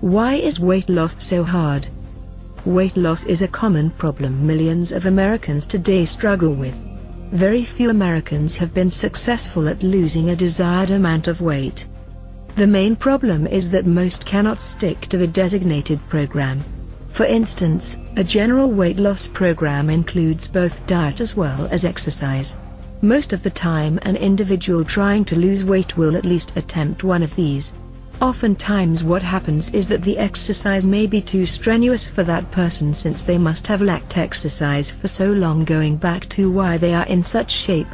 Why is weight loss so hard? Weight loss is a common problem millions of Americans today struggle with. Very few Americans have been successful at losing a desired amount of weight. The main problem is that most cannot stick to the designated program. For instance, a general weight loss program includes both diet as well as exercise. Most of the time an individual trying to lose weight will at least attempt one of these. Oftentimes what happens is that the exercise may be too strenuous for that person since they must have lacked exercise for so long going back to why they are in such shape.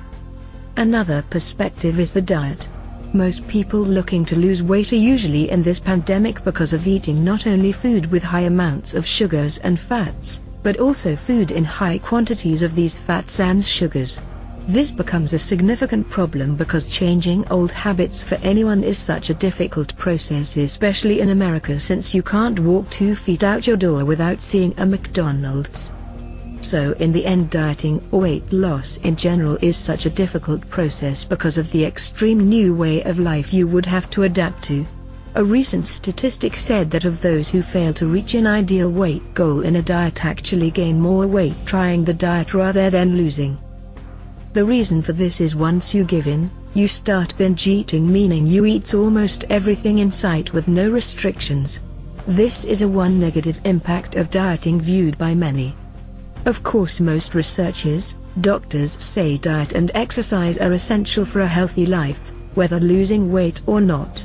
Another perspective is the diet. Most people looking to lose weight are usually in this pandemic because of eating not only food with high amounts of sugars and fats, but also food in high quantities of these fats and sugars. This becomes a significant problem because changing old habits for anyone is such a difficult process especially in America since you can't walk two feet out your door without seeing a McDonald's. So in the end dieting or weight loss in general is such a difficult process because of the extreme new way of life you would have to adapt to. A recent statistic said that of those who fail to reach an ideal weight goal in a diet actually gain more weight trying the diet rather than losing. The reason for this is once you give in, you start binge eating meaning you eat almost everything in sight with no restrictions. This is a one negative impact of dieting viewed by many. Of course most researchers, doctors say diet and exercise are essential for a healthy life, whether losing weight or not.